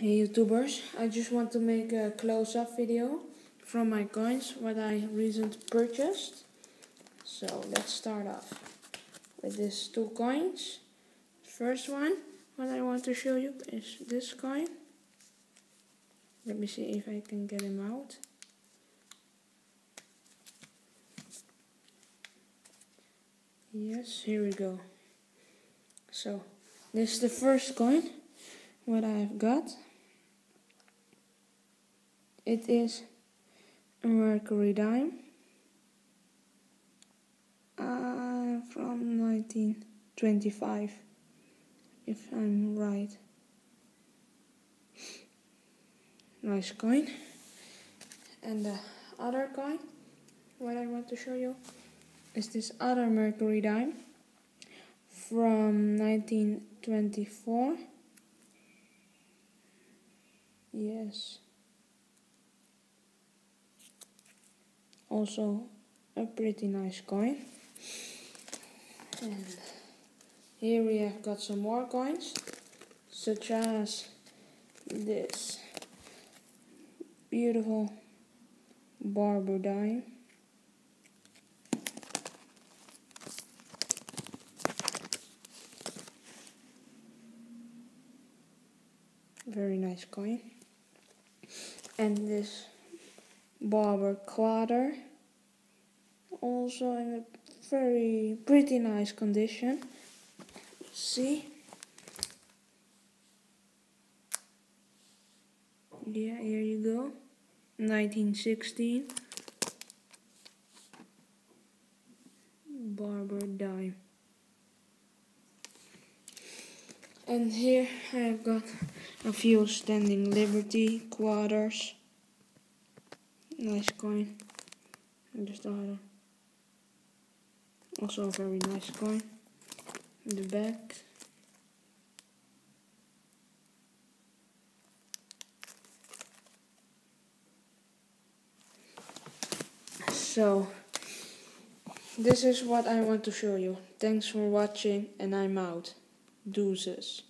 Hey YouTubers, I just want to make a close-up video from my coins, what I recently purchased. So let's start off with these two coins. First one, what I want to show you is this coin. Let me see if I can get him out. Yes, here we go. So, this is the first coin, what I've got. It is a mercury dime uh, from 1925, if I'm right. Nice coin. And the other coin, what I want to show you, is this other mercury dime from 1924. Yes. Also a pretty nice coin. And here we have got some more coins, such as this beautiful Barber dime. Very nice coin. And this Barber quarter also in a very pretty nice condition. See? Yeah here you go. 1916 Barber dime. And here I've got a few standing liberty quarters Nice coin. I Just a also a very nice coin. In the back. So this is what I want to show you. Thanks for watching and I'm out. Deuces.